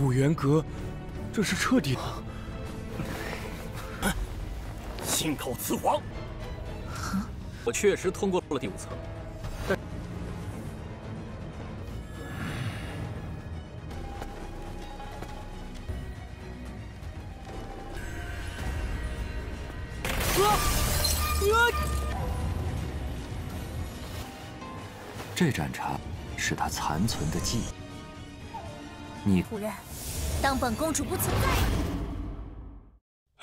五元阁，这是彻底了。信口雌黄！我确实通过了第五层。这盏茶是他残存的记忆。你夫人，当本公主不存在。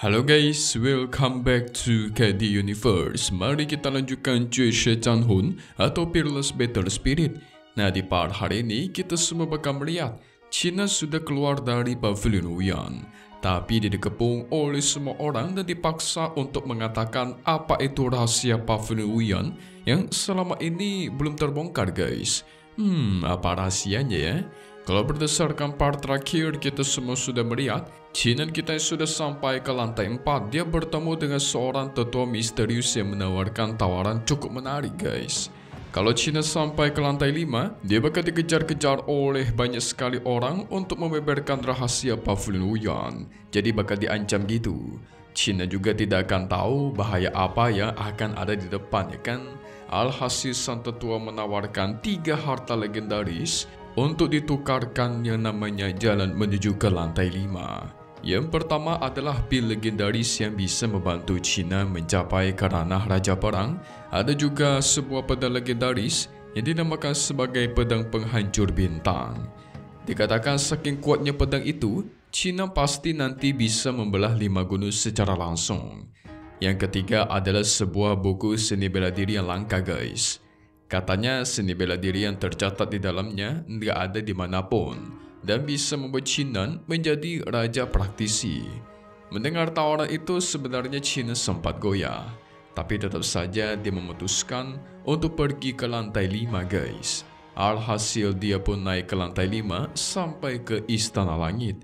Halo guys, welcome back to KD Universe. Mari kita lanjutkan Cuaca Hun atau Peerless Battle Spirit. Nah di part hari ini kita semua bakal melihat Cina sudah keluar dari Pavilion Wuyan. Tapi dia dikepung oleh semua orang dan dipaksa untuk mengatakan apa itu rahasia Pavilion Wuyan yang selama ini belum terbongkar guys. Hmm, apa rahasianya ya? Kalau berdasarkan part terakhir kita semua sudah melihat, Cinan kita sudah sampai ke lantai 4, dia bertemu dengan seorang tetua misterius yang menawarkan tawaran cukup menarik guys. Kalau Cina sampai ke lantai 5, dia bakal dikejar-kejar oleh banyak sekali orang untuk membeberkan rahasia Pavilion Wuyan. Jadi bakal diancam gitu. Cina juga tidak akan tahu bahaya apa yang akan ada di depan ya kan. Alhasil sang tetua menawarkan tiga harta legendaris untuk ditukarkan yang namanya jalan menuju ke lantai 5. Yang pertama adalah pil legendaris yang bisa membantu Cina mencapai ke ranah Raja Perang. Ada juga sebuah pedang legendaris yang dinamakan sebagai pedang penghancur bintang. Dikatakan saking kuatnya pedang itu, Cina pasti nanti bisa membelah lima gunung secara langsung. Yang ketiga adalah sebuah buku seni bela diri yang langka guys. Katanya seni bela diri yang tercatat di dalamnya tidak ada di mana pun dan bisa membuat Cinan menjadi raja praktisi. Mendengar tawaran itu sebenarnya Cina sempat goyah, tapi tetap saja dia memutuskan untuk pergi ke lantai 5 guys. Alhasil dia pun naik ke lantai 5 sampai ke Istana Langit.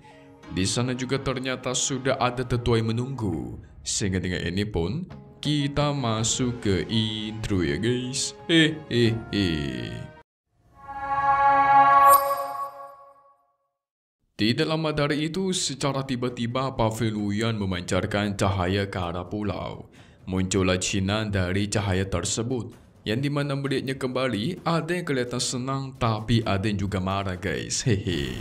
Di sana juga ternyata sudah ada tetua yang menunggu. Sehingga dengan ini pun kita masuk ke intro ya guys. Eh eh. Tidak lama dari itu, secara tiba-tiba pavilion memancarkan cahaya ke arah pulau. Muncullah Cina dari cahaya tersebut. Yang di mana melihatnya kembali, ada yang kelihatan senang tapi ada yang juga marah guys. Hehe.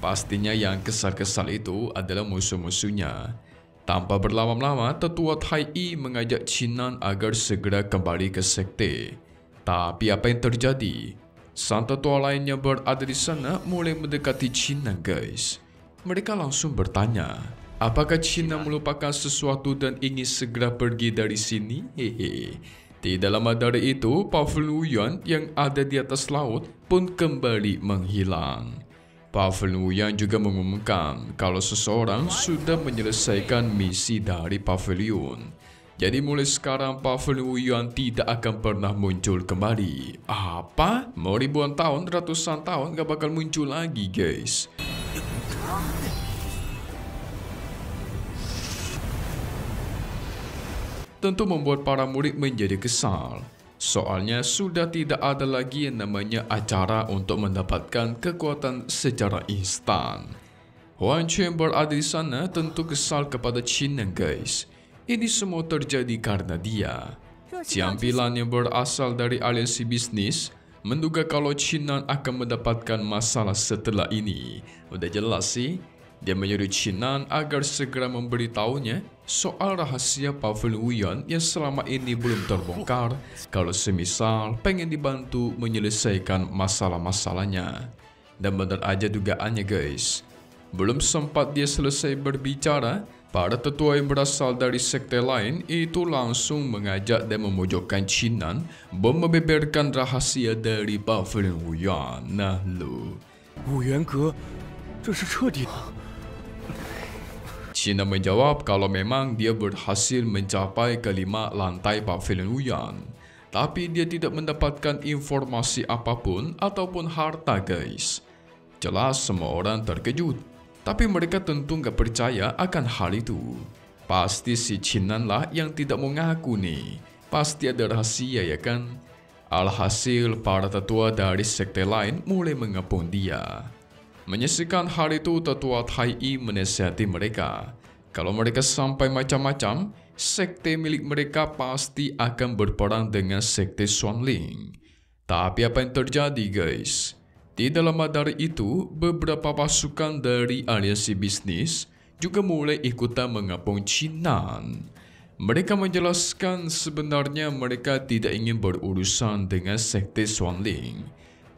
Pastinya yang kesal-kesal itu adalah musuh-musuhnya. Tanpa berlama-lama, tetua Tai Yi mengajak Cinan agar segera kembali ke sekte. Tapi apa yang terjadi? Sang tetua lain yang berada di sana mulai mendekati Cinan guys. Mereka langsung bertanya, apakah Cinan melupakan sesuatu dan ingin segera pergi dari sini? Hehe. Tidak lama dari itu, pavilion yang ada di atas laut pun kembali menghilang. Nguyen juga mengumumkan kalau seseorang sudah menyelesaikan misi dari pavilion. Jadi mulai sekarang Pavel Nguyen tidak akan pernah muncul kembali. Apa? Mau ribuan tahun, ratusan tahun gak bakal muncul lagi guys. Tentu membuat para murid menjadi kesal. Soalnya sudah tidak ada lagi yang namanya acara untuk mendapatkan kekuatan secara instan. Huan Chen berada di sana tentu kesal kepada Chinan guys. Ini semua terjadi karena dia. Ciampilan yang berasal dari aliansi bisnis menduga kalau Chinan akan mendapatkan masalah setelah ini. Udah jelas sih, dia menyuruh Chinan agar segera memberitahunya soal rahasia pavilion yang selama ini belum terbongkar kalau semisal pengen dibantu menyelesaikan masalah-masalahnya. Dan benar aja dugaannya guys. Belum sempat dia selesai berbicara, para tetua yang berasal dari sekte lain itu langsung mengajak dan memojokkan Chinan membeberkan rahasia dari pavilion Wuyan. Nah lu. 五元阁，这是彻底 了。Cina menjawab kalau memang dia berhasil mencapai kelima lantai pavilion Wuyan. Tapi dia tidak mendapatkan informasi apa pun ataupun harta guys. Jelas semua orang terkejut. Tapi mereka tentu nggak percaya akan hal itu. Pasti si Cinan lah yang tidak mau ngaku nih. Pasti ada rahasia ya kan? Alhasil para tetua dari sekte lain mulai mengepung dia. Menyaksikan hal itu, tetua Tai I menasihati mereka. Kalau mereka sampai macam-macam, sekte milik mereka pasti akan berperang dengan sekte Swanling. Tapi apa yang terjadi guys? Di dalam dari itu, beberapa pasukan dari aliansi bisnis juga mulai ikutan mengapung Cinan. Mereka menjelaskan sebenarnya mereka tidak ingin berurusan dengan sekte Swanling.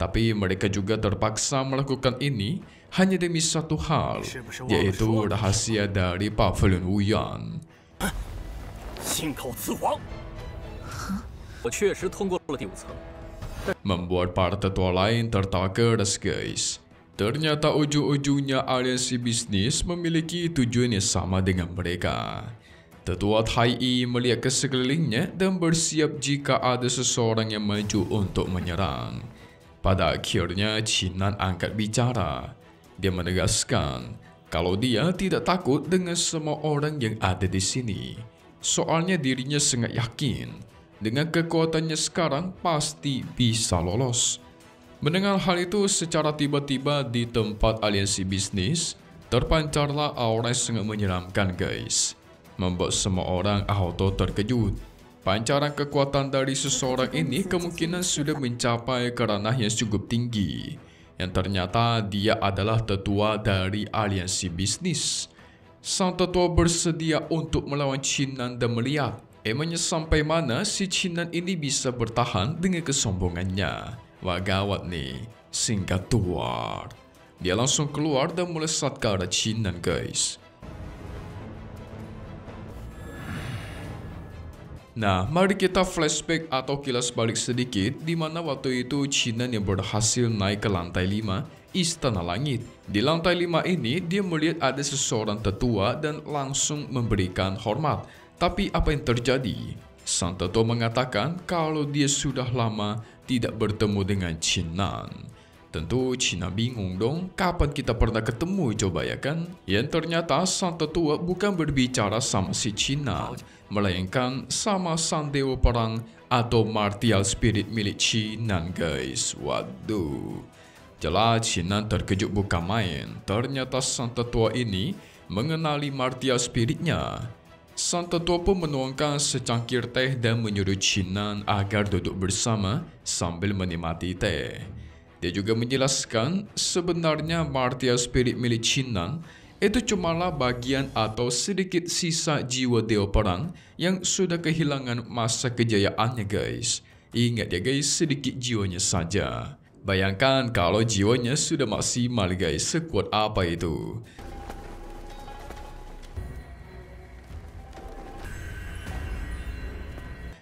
Tapi mereka juga terpaksa melakukan ini hanya demi satu hal, yaitu rahasia dari Pavilion Wuyan. Membuat para tetua lain tertakeras guys. Ternyata ujung-ujungnya aliansi bisnis memiliki tujuan yang sama dengan mereka. Tetua Tai Yi melihat ke sekelilingnya dan bersiap jika ada seseorang yang maju untuk menyerang. Pada akhirnya, Cinan angkat bicara. Dia menegaskan kalau dia tidak takut dengan semua orang yang ada di sini. Soalnya dirinya sangat yakin dengan kekuatannya sekarang pasti bisa lolos. Mendengar hal itu secara tiba-tiba di tempat aliansi bisnis, terpancarlah aura yang sangat menyeramkan guys. Membuat semua orang auto terkejut. Pancaran kekuatan dari seseorang ini kemungkinan sudah mencapai ke ranah yang cukup tinggi. Yang ternyata dia adalah tetua dari aliansi bisnis. Sang tetua bersedia untuk melawan Cinan dan melihat emangnya sampai mana si Cinan ini bisa bertahan dengan kesombongannya. Wah gawat nih, singkat tua. Dia langsung keluar dan melesat ke arah Cinan guys. Nah, mari kita flashback atau kilas balik sedikit di mana waktu itu Cinan yang berhasil naik ke lantai 5 Istana Langit. Di lantai 5 ini, dia melihat ada seseorang tetua dan langsung memberikan hormat. Tapi apa yang terjadi? Sang tetua mengatakan kalau dia sudah lama tidak bertemu dengan Cinan. Tentu Cina bingung dong, kapan kita pernah ketemu coba ya kan? Yang ternyata sang tetua bukan berbicara sama si Cina, melainkan sama sang dewa perang atau martial spirit milik Cinan guys. Waduh. Jelas Cinan terkejut bukan main, ternyata sang tetua ini mengenali martial spiritnya. Sang tetua pun menuangkan secangkir teh dan menyuruh Cinan agar duduk bersama sambil menikmati teh. Dia juga menjelaskan sebenarnya martial spirit milik Cinan itu cumalah bagian atau sedikit sisa jiwa dewa perang yang sudah kehilangan masa kejayaannya guys. Ingat ya guys, sedikit jiwanya saja. Bayangkan kalau jiwanya sudah maksimal guys, sekuat apa itu.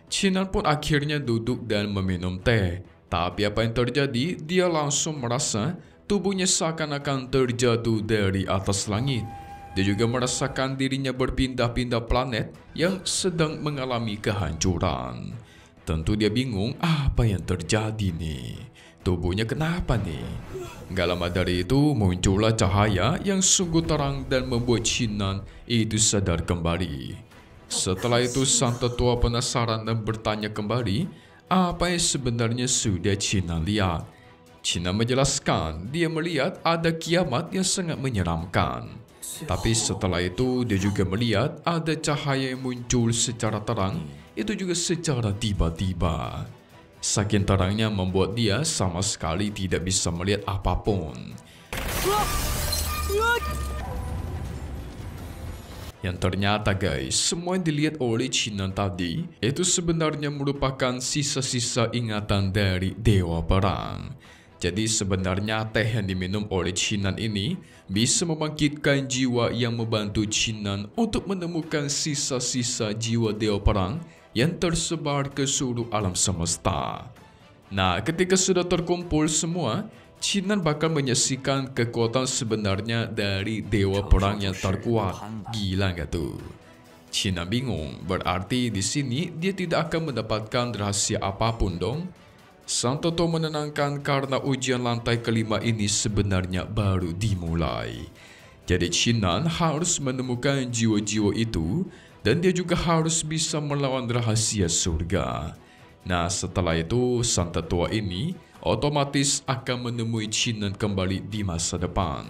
Cinan pun akhirnya duduk dan meminum teh. Tapi apa yang terjadi, dia langsung merasa tubuhnya seakan-akan terjatuh dari atas langit. Dia juga merasakan dirinya berpindah-pindah planet yang sedang mengalami kehancuran. Tentu dia bingung apa yang terjadi nih. Tubuhnya kenapa nih? Gak lama dari itu muncullah cahaya yang sungguh terang dan membuat Cinan itu sadar kembali. Setelah itu sang tetua penasaran dan bertanya kembali apa yang sebenarnya sudah Cina lihat. Cina menjelaskan dia melihat ada kiamat yang sangat menyeramkan. Tapi setelah itu dia juga melihat ada cahaya yang muncul secara terang itu juga secara tiba-tiba. Saking terangnya membuat dia sama sekali tidak bisa melihat apa pun. Yang ternyata guys, semua yang dilihat oleh Cinan tadi itu sebenarnya merupakan sisa-sisa ingatan dari Dewa Perang. Jadi sebenarnya teh yang diminum oleh Cinan ini bisa membangkitkan jiwa yang membantu Cinan untuk menemukan sisa-sisa jiwa Dewa Perang yang tersebar ke seluruh alam semesta. Nah, ketika sudah terkumpul semua, Cinan bakal menyaksikan kekuatan sebenarnya dari dewa perang yang terkuat. Gila nggak tuh? Cinan bingung, berarti di sini dia tidak akan mendapatkan rahasia apa pun dong. Sang Toto menenangkan karena ujian lantai kelima ini sebenarnya baru dimulai. Jadi Cinan harus menemukan jiwa-jiwa itu dan dia juga harus bisa melawan rahasia surga. Nah setelah itu sang tetua ini otomatis akan menemui Chinan kembali di masa depan.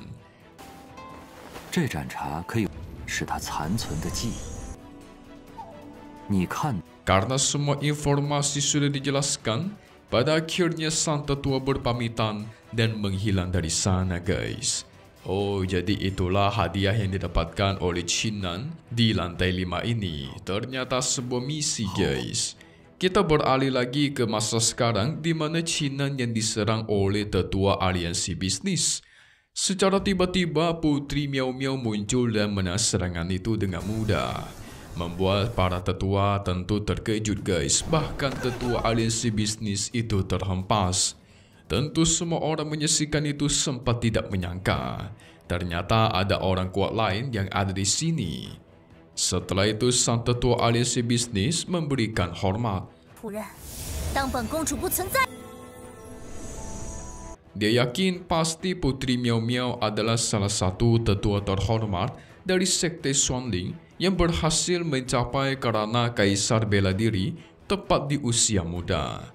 这盏茶可以是他残存的记忆。你看， Karena semua informasi sudah dijelaskan, pada akhirnya sang tetua berpamitan dan menghilang dari sana guys. Oh, jadi itulah hadiah yang didapatkan oleh Chinan di lantai 5 ini. Ternyata sebuah misi guys. Kita beralih lagi ke masa sekarang di mana Chinan yang diserang oleh tetua aliansi bisnis. Secara tiba-tiba Putri Miao Miao muncul dan menang serangan itu dengan mudah membuat para tetua tentu terkejut guys. Bahkan tetua aliansi bisnis itu terhempas. Tentu semua orang menyaksikan itu sempat tidak menyangka. Ternyata ada orang kuat lain yang ada di sini. Setelah itu sang tetua aliansi bisnis memberikan hormat. Dia yakin pasti Putri Miao Miao adalah salah satu tetua terhormat dari sekte Xuanling yang berhasil mencapai karena kaisar bela diri tepat di usia muda.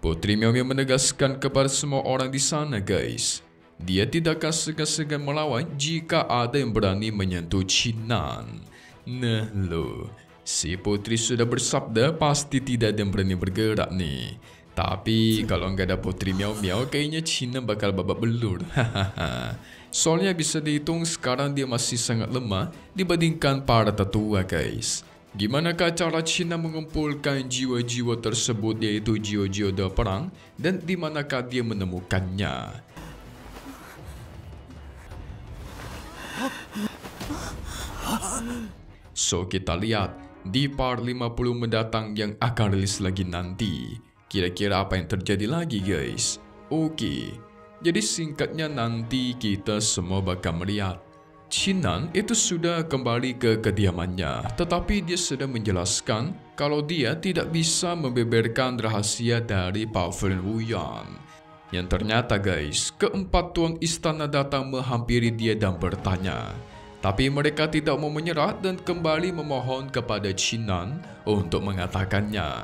Putri Miao Miao menegaskan kepada semua orang di sana guys, dia tidak akan segan-segan melawan jika ada yang berani menyentuh Chinan. Nah lo, si putri sudah bersabda pasti tidak ada yang berani bergerak nih. Tapi kalau nggak ada Putri Miao Miao kayaknya Cina bakal babak belur. Hahaha. Soalnya bisa dihitung sekarang dia masih sangat lemah dibandingkan para tetua guys. Gimanakah cara Cina mengumpulkan jiwa-jiwa tersebut yaitu jiwa-jiwa dari perang dan di manakah dia menemukannya? So kita lihat di part 50 mendatang yang akan rilis lagi nanti. Kira-kira apa yang terjadi lagi guys? Oke, jadi singkatnya nanti kita semua bakal melihat. Chinan itu sudah kembali ke kediamannya, tetapi dia sedang menjelaskan kalau dia tidak bisa membeberkan rahasia dari Pavilion Wuyan. Yang ternyata guys, keempat tuan istana datang menghampiri dia dan bertanya. Tapi mereka tidak mau menyerah dan kembali memohon kepada Chinan untuk mengatakannya.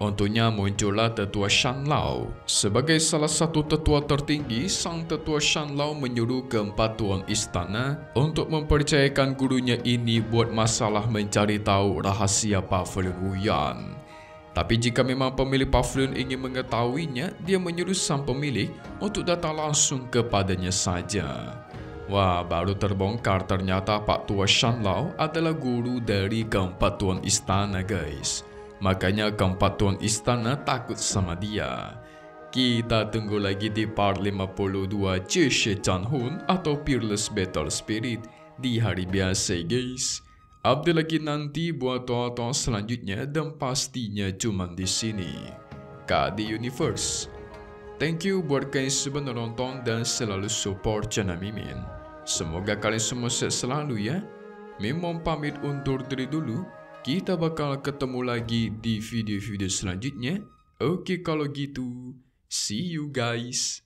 Untuknya muncullah tetua Shan Lao. Sebagai salah satu tetua tertinggi, sang tetua Shan Lao menyuruh keempat tuan istana untuk mempercayakan gurunya ini buat masalah mencari tahu rahasia Pavilion Wuyan. Tapi jika memang pemilik pavilion ingin mengetahuinya, dia menyuruh sang pemilik untuk datang langsung kepadanya saja. Wah, baru terbongkar ternyata Pak Tua Shan Lao adalah guru dari keempat tuan istana guys. Makanya keempat tuan istana takut sama dia. Kita tunggu lagi di part 52 Jishe Chan Hun atau Peerless Battle Spirit di hari biasa guys. Update lagi nanti buat tonton selanjutnya dan pastinya cuma di sini. KD Universe. Thank you buat kalian semua nonton dan selalu support channel Mimin. Semoga kalian semua sehat selalu ya. Mimin pamit undur diri dulu. Kita bakal ketemu lagi di video-video selanjutnya. Oke kalau gitu, see you guys.